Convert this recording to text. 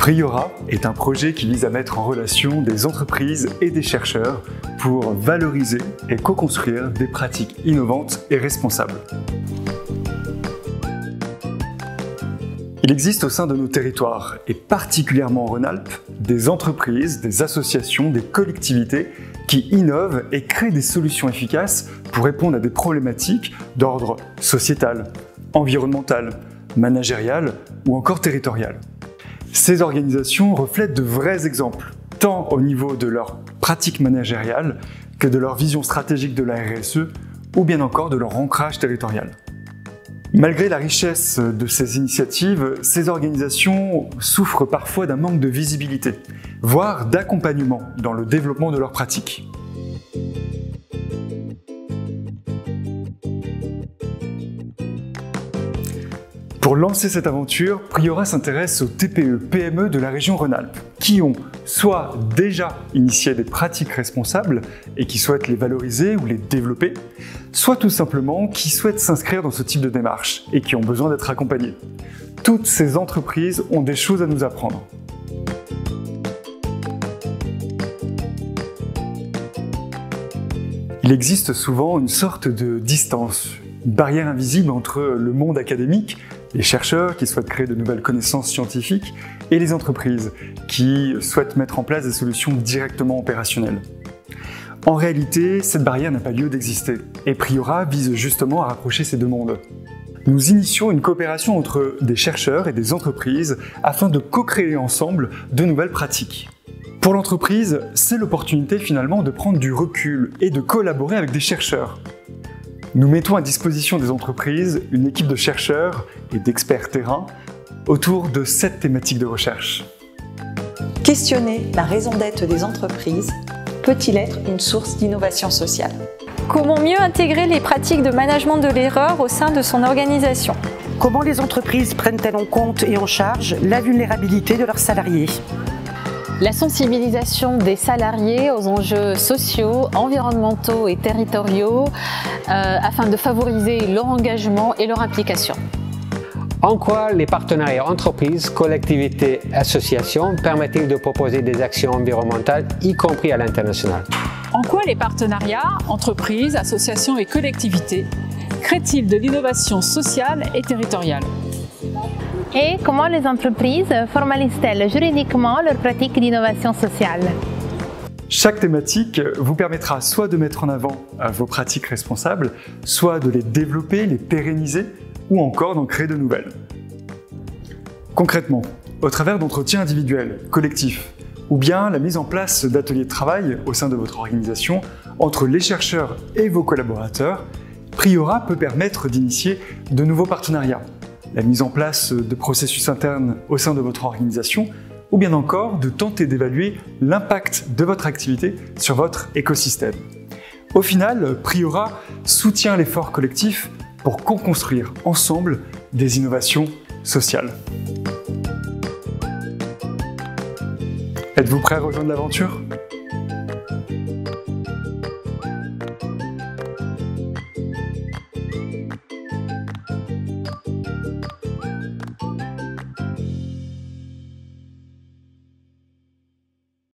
Priora est un projet qui vise à mettre en relation des entreprises et des chercheurs pour valoriser et co-construire des pratiques innovantes et responsables. Il existe au sein de nos territoires, et particulièrement en Rhône-Alpes, des entreprises, des associations, des collectivités qui innovent et créent des solutions efficaces pour répondre à des problématiques d'ordre sociétal, environnemental, managérial ou encore territorial. Ces organisations reflètent de vrais exemples, tant au niveau de leur pratique managériale que de leur vision stratégique de la RSE ou bien encore de leur ancrage territorial. Malgré la richesse de ces initiatives, ces organisations souffrent parfois d'un manque de visibilité, voire d'accompagnement dans le développement de leurs pratiques. Pour lancer cette aventure, Priora s'intéresse aux TPE-PME de la région Rhône-Alpes, qui ont soit déjà initié des pratiques responsables et qui souhaitent les valoriser ou les développer, soit tout simplement qui souhaitent s'inscrire dans ce type de démarche et qui ont besoin d'être accompagnés. Toutes ces entreprises ont des choses à nous apprendre. Il existe souvent une sorte de distance, une barrière invisible entre le monde académique les chercheurs qui souhaitent créer de nouvelles connaissances scientifiques et les entreprises qui souhaitent mettre en place des solutions directement opérationnelles. En réalité, cette barrière n'a pas lieu d'exister et Priora vise justement à rapprocher ces deux mondes. Nous initions une coopération entre des chercheurs et des entreprises afin de co-créer ensemble de nouvelles pratiques. Pour l'entreprise, c'est l'opportunité finalement de prendre du recul et de collaborer avec des chercheurs. Nous mettons à disposition des entreprises une équipe de chercheurs et d'experts terrain autour de sept thématiques de recherche. Questionner la raison d'être des entreprises peut-il être une source d'innovation sociale? Comment mieux intégrer les pratiques de management de l'erreur au sein de son organisation? Comment les entreprises prennent-elles en compte et en charge la vulnérabilité de leurs salariés? La sensibilisation des salariés aux enjeux sociaux, environnementaux et territoriaux euh, afin de favoriser leur engagement et leur implication. En quoi les partenariats entreprises, collectivités, associations permettent-ils de proposer des actions environnementales, y compris à l'international? En quoi les partenariats entreprises, associations et collectivités créent-ils de l'innovation sociale et territoriale? Et comment les entreprises formalisent-elles juridiquement leurs pratiques d'innovation sociale chaque thématique vous permettra soit de mettre en avant vos pratiques responsables, soit de les développer, les pérenniser, ou encore d'en créer de nouvelles. Concrètement, au travers d'entretiens individuels, collectifs, ou bien la mise en place d'ateliers de travail au sein de votre organisation entre les chercheurs et vos collaborateurs, Priora peut permettre d'initier de nouveaux partenariats, la mise en place de processus internes au sein de votre organisation, ou bien encore de tenter d'évaluer l'impact de votre activité sur votre écosystème. Au final, Priora soutient l'effort collectif pour co-construire ensemble des innovations sociales. Êtes-vous prêt à rejoindre l'aventure?